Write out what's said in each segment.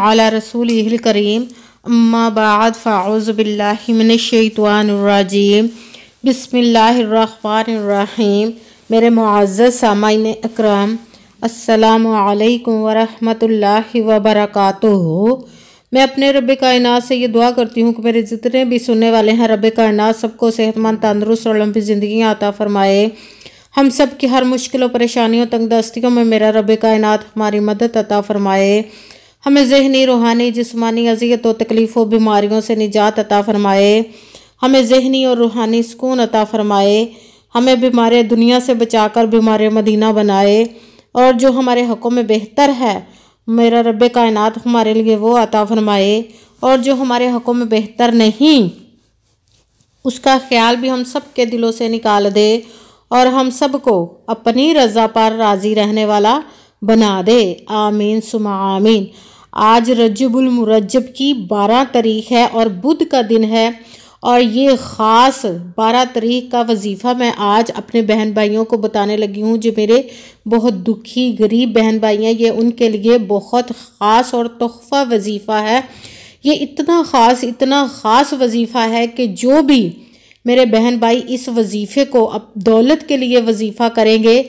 अला रसूलिहिल करीम अम्मा बाद फ़ाउज़ु बिल्लाहि मेरे मुअज़्ज़ज़ सामाइन अकराम अस्सलामु अलैकुम वरहमतुल्लाहि वबरकातुहू मैं अपने रब कायनात से ये दुआ करती हूँ कि मेरे जितने भी सुनने वाले हैं रब कायनात सबको सेहतमंद तंदरुस्त और लंबी ज़िंदगी आता फरमाए हम सब की हर मुश्किलों, परेशानियों तंग दस्तियों में मेरा रब कायनात हमारी मदद अता फरमाए। हमें जहनी, रूहानी, जिसमानी अजियत व तकलीफ़ों, बीमारियों से निजात अता फरमाए। हमें जहनी और रूहानी सुकून अता फरमाए। हमें बीमार दुनिया से बचाकर बीमार मदीना बनाए। और जो हमारे हकों में बेहतर है, मेरा रब कायनात हमारे लिए वो अता फरमाए। और जो हमारे हकों में बेहतर नहीं, उसका ख्याल भी हम सब के दिलों से निकाल दे। और हम सबको अपनी रज़ा पर राज़ी रहने वाला बना दे। आमीन, सुमा आमीन। आज रजबुल मुरजब की बारह तारीख है और बुध का दिन है और ये ख़ास बारह तारीख का वजीफ़ा मैं आज अपने बहन भाइयों को बताने लगी हूँ, जो मेरे बहुत दुखी, गरीब बहन भाई हैं। ये उनके लिए बहुत ख़ास और तोहफ़ा वजीफ़ा है। ये इतना ख़ास इतना ख़ास वजीफ़ा है कि जो भी मेरे बहन भाई इस वजीफ़े को अब दौलत के लिए वजीफ़ा करेंगे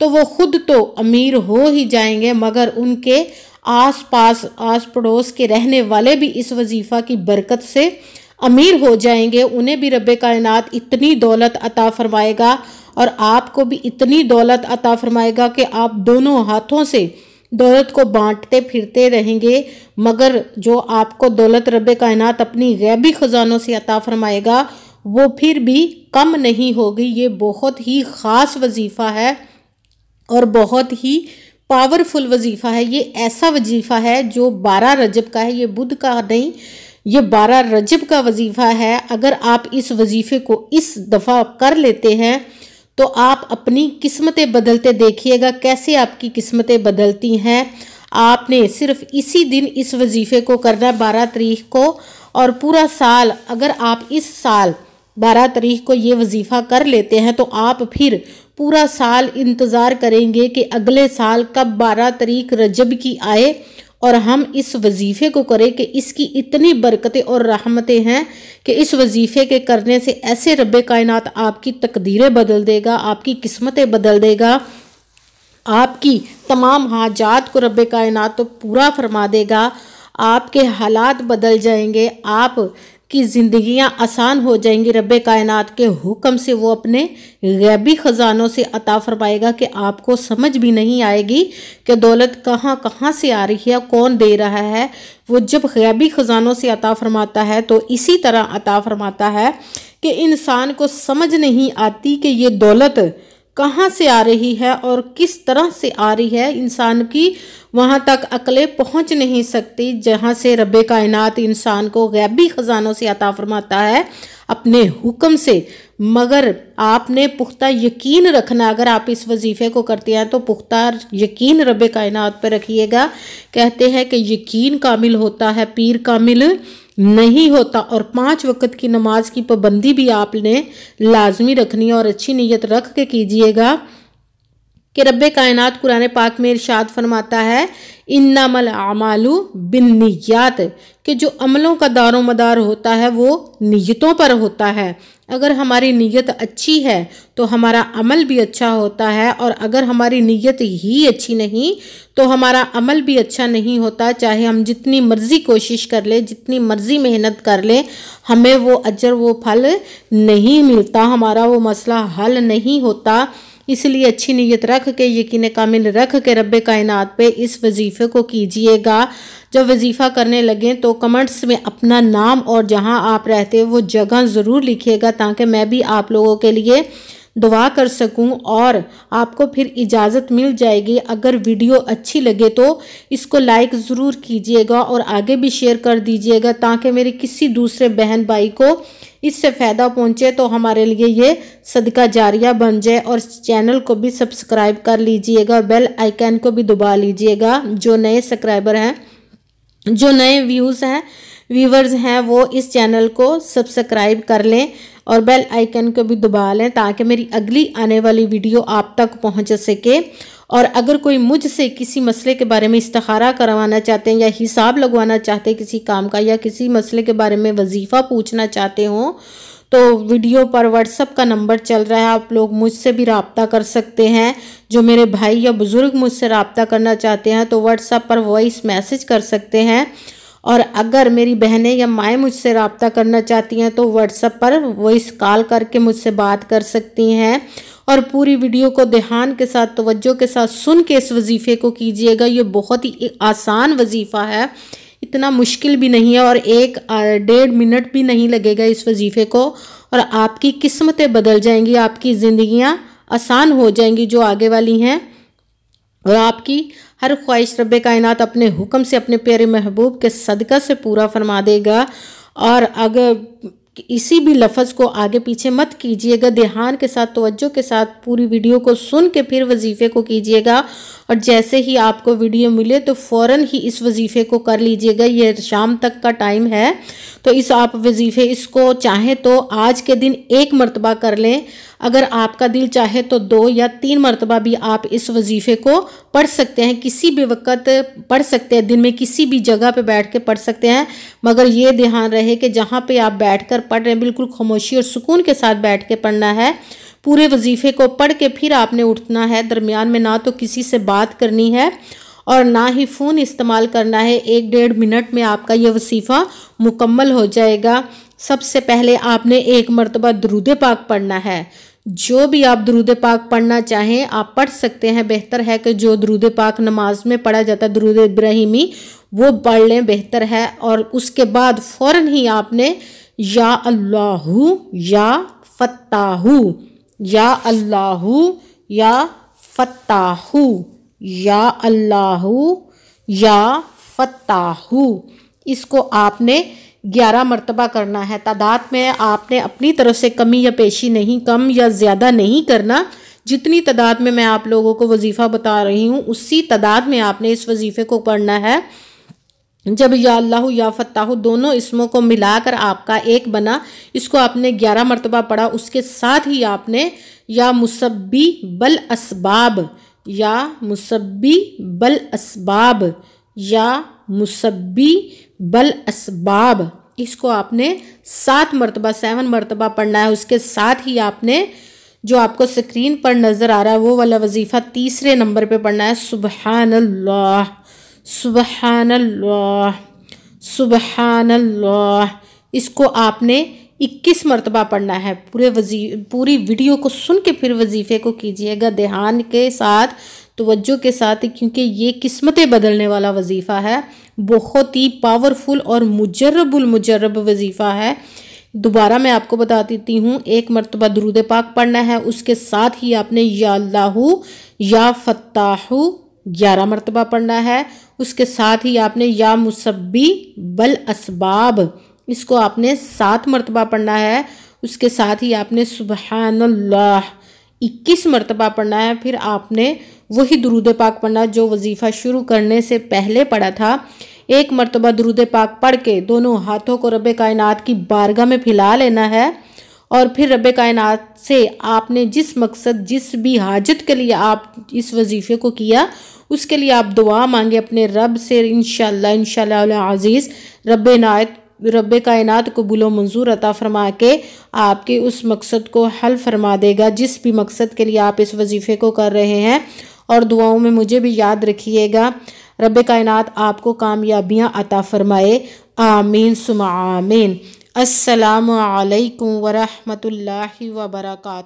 तो वो खुद तो अमीर हो ही जाएँगे, मगर उनके आस पास आस पड़ोस के रहने वाले भी इस वजीफ़ा की बरकत से अमीर हो जाएँगे। उन्हें भी रब कायनात इतनी दौलत अता फरमाएगा और आपको भी इतनी दौलत अता फरमाएगा कि आप दोनों हाथों से दौलत को बांटते फिरते रहेंगे, मगर जो आपको दौलत रब कायनात अपनी गैबी ख़जानों से अता फरमाएगा वो फिर भी कम नहीं होगी। ये बहुत ही ख़ास वजीफ़ा है और बहुत ही पावरफुल वजीफ़ा है। ये ऐसा वजीफ़ा है जो बारह रजब का है। ये बुध का नहीं, ये बारह रजब का वजीफ़ा है। अगर आप इस वजीफ़े को इस दफ़ा कर लेते हैं तो आप अपनी किस्मतें बदलते देखिएगा। कैसे आपकी किस्मतें बदलती हैं? आपने सिर्फ़ इसी दिन इस वजीफ़े को करना है, बारह तारीख को। और पूरा साल, अगर आप इस साल बारह तारीख को ये वजीफ़ा कर लेते हैं तो आप फिर पूरा साल इंतज़ार करेंगे कि अगले साल कब बारह तारीख रजब की आए और हम इस वजीफ़े को करें कि इसकी इतनी बरकतें और रहमतें हैं कि इस वजीफ़े के करने से ऐसे रब कायनात आपकी तकदीरें बदल देगा, आपकी किस्मतें बदल देगा, आपकी तमाम हाजात को रब कायनात तो पूरा फरमा देगा, आपके हालात बदल जाएँगे, आप की ज़िंदगियाँ आसान हो जाएँगी रब कायनात के हुक्म से वो अपने गैबी ख़जानों से अता फरमाएगा कि आपको समझ भी नहीं आएगी कि दौलत कहाँ कहाँ से आ रही है कौन दे रहा है। वो जब गैबी ख़जानों से अता फरमाता है तो इसी तरह अता फरमाता है कि इंसान को समझ नहीं आती कि ये दौलत कहाँ से आ रही है और किस तरह से आ रही है, इंसान की वहाँ तक अकलें पहुँच नहीं सकती, जहाँ से रब कायनात इंसान को गैबी ख़जानों से अता फरमाता है, अपने हुक्म से। मगर आपने पुख्ता यकीन रखना, अगर आप इस वजीफ़े को करते हैं तो पुख्ता यकीन रब कायनात पर रखिएगा। कहते हैं कि यकीन कामिल होता है, पीर कामिल। नहीं होता और पाँच वक्त की नमाज़ की पाबंदी भी आपने लाजमी रखनी है और अच्छी नीयत रख के कीजिएगा कि रब कायनात कुरान पाक में इरशाद फरमाता है, इन्नामल आमालू बिन नियात कि जो अमलों का दारो मदार होता है वो नीयतों पर होता है। अगर हमारी नीयत अच्छी है तो हमारा अमल भी अच्छा होता है, और अगर हमारी नीयत ही अच्छी नहीं तो हमारा अमल भी अच्छा नहीं होता। चाहे हम जितनी मर्ज़ी कोशिश कर लें, जितनी मर्ज़ी मेहनत कर लें, हमें वो अजर, वो फल नहीं मिलता, हमारा वो मसला हल नहीं होता। इसलिए अच्छी नीयत रख के, यकीन कामिल रख के रब कायनात पे इस वजीफ़े को कीजिएगा। जब वजीफ़ा करने लगें तो कमेंट्स में अपना नाम और जहाँ आप रहते वो जगह ज़रूर लिखिएगा ताकि मैं भी आप लोगों के लिए दुआ कर सकूँ और आपको फिर इजाज़त मिल जाएगी। अगर वीडियो अच्छी लगे तो इसको लाइक ज़रूर कीजिएगा और आगे भी शेयर कर दीजिएगा ताकि मेरे किसी दूसरे बहन भाई को इससे फ़ायदा पहुँचे तो हमारे लिए ये सदका जारिया बन जाए और चैनल को भी सब्सक्राइब कर लीजिएगा बेल आइकन को भी दबा लीजिएगा। जो नए सब्सक्राइबर हैं, जो नए व्यूज़ हैं व्यूवर्स हैं, वो इस चैनल को सब्सक्राइब कर लें। और बेल आइकन को भी दबा लें ताकि मेरी अगली आने वाली वीडियो आप तक पहुँच सके। और अगर कोई मुझसे किसी मसले के बारे में इस्तारा करवाना चाहते हैं या हिसाब लगवाना चाहते हैं किसी काम का या किसी मसले के बारे में वजीफ़ा पूछना चाहते हों तो वीडियो पर व्हाट्सअप का नंबर चल रहा है। आप लोग मुझसे भी रबता कर सकते हैं। जो मेरे भाई या बुज़ुर्ग मुझसे रबता करना चाहते हैं तो व्हाट्सअप पर वॉइस मैसेज कर सकते हैं। और अगर मेरी बहनें या माएँ मुझसे रबता करना चाहती हैं तो व्हाट्सअप पर वॉइस कॉल करके मुझसे बात कर सकती हैं। और पूरी वीडियो को ध्यान के साथ, तवज्जो के साथ सुन के इस वजीफ़े को कीजिएगा। ये बहुत ही आसान वजीफ़ा है। इतना मुश्किल भी नहीं है और एक डेढ़ मिनट भी नहीं लगेगा इस वजीफ़े को। और आपकी किस्मतें बदल जाएँगी, आपकी ज़िंदगियाँ आसान हो जाएँगी जो आगे वाली हैं। और आपकी हर ख्वाहिश रब कायनात अपने हुक्म से, अपने प्यारे महबूब के सदका से पूरा फरमा देगा। और अगर इसी भी लफज को आगे पीछे मत कीजिएगा ध्यान के साथ तोज्जो के साथ पूरी वीडियो को सुन के फिर वजीफ़े को कीजिएगा। और जैसे ही आपको वीडियो मिले तो फ़ौर ही इस वजीफ़े को कर लीजिएगा। ये शाम तक का टाइम है। तो इस आप वजीफ़े इसको चाहें तो आज के दिन एक मरतबा कर लें। अगर आपका दिल चाहे तो दो या तीन मरतबा भी आप इस वजीफ़े को पढ़ सकते हैं। किसी भी वक्त पढ़ सकते हैं। दिन में किसी भी जगह पे बैठ के पढ़ सकते हैं। मगर ये ध्यान रहे कि जहाँ पे आप बैठ कर पढ़ रहे हैं, बिल्कुल खामोशी और सुकून के साथ बैठ के पढ़ना है। पूरे वजीफ़े को पढ़ के फिर आपने उठना है। दरमियान में ना तो किसी से बात करनी है और ना ही फ़ोन इस्तेमाल करना है। एक डेढ़ मिनट में आपका यह वसीफ़ा मुकम्मल हो जाएगा। सबसे पहले आपने एक मरतबा दरूद पाक पढ़ना है। जो भी आप दरूद पाक पढ़ना चाहें, आप पढ़ सकते हैं। बेहतर है कि जो दरूद पाक नमाज़ में पढ़ा जाता है, दरूद इब्राहिमी, वो पढ़ लें, बेहतर है। और उसके बाद फ़ौर ही आपने या अल्लाहू या फ़त्ताहू या अल्लाहू या फ़त्ताहू, या अल्लाहू या फ़त्ताहू। इसको आपने ग्यारह मरतबा करना है। तादाद में आपने अपनी तरफ़ से कमी या पेशी नहीं, कम या ज़्यादा नहीं करना। जितनी तादाद में मैं आप लोगों को वजीफ़ा बता रही हूँ, उसी तादाद में आपने इस वजीफ़े को पढ़ना है। जब या अल्लाह या फ़त्ताह दोनों इसमों को मिलाकर आपका एक बना, इसको आपने ग्यारह मरतबा पढ़ा, उसके साथ ही आपने या मुसब्बी बल असबाब, या मुसब्बी बल असबाब, या मुसब्बी बल असबाब, इसको आपने सात मरतबा, सेवन मरतबा पढ़ना है। उसके साथ ही आपने जो आपको स्क्रीन पर नज़र आ रहा है, वो वाला वजीफ़ा तीसरे नंबर पे पढ़ना है। सुबहान अल्लाह सुबहान अल्लाह सुबहान अल्लाह इसको आपने इक्कीस मरतबा पढ़ना है। पूरे वजी, पूरी वीडियो को सुन के फिर वजीफ़े को कीजिएगा ध्यान के साथ, तवज्जो के साथ, क्योंकि ये किस्मतें बदलने वाला वजीफ़ा है। बहुत ही पावरफुल और मुजरबुल मुजरब वजीफ़ा है। दोबारा मैं आपको बता देती हूँ, एक मरतबा दरूद पाक पढ़ना है। उसके साथ ही आपने या अल्लाह या फ़त्ताहू ग्यारह मरतबा पढ़ना है। उसके साथ ही आपने या मुसब्बी बल असबाब, इसको आपने सात मरतबा पढ़ना है। उसके साथ ही आपने सुबहानल्लाह इक्कीस मरतबा पढ़ना है। फिर आपने वही दरूद पाक पढ़ना जो वजीफ़ा शुरू करने से पहले पढ़ा था। एक मरतबा दरूद पाक पढ़ के दोनों हाथों को रब कायनात की बारगाह में फैला लेना है। और फिर रब कायनात से आपने जिस मकसद, जिस भी हाजत के लिए आप इस वजीफ़े को किया उसके लिए आप दुआ मांगे अपने रब से इन इनशाला अज़ीज़। रब नायत रब कायनात को बुलो मंजूर अता फरमा के आपके उस मकसद को हल फरमा देगा, जिस भी मकसद के लिए आप इस वजीफ़े को कर रहे हैं। और दुआओं में मुझे भी याद रखिएगा रब कायनात आपको कामयाबियाँ अता फ़रमाए। आमीन, सुमा आमीन। असलकम वरहमल वर्का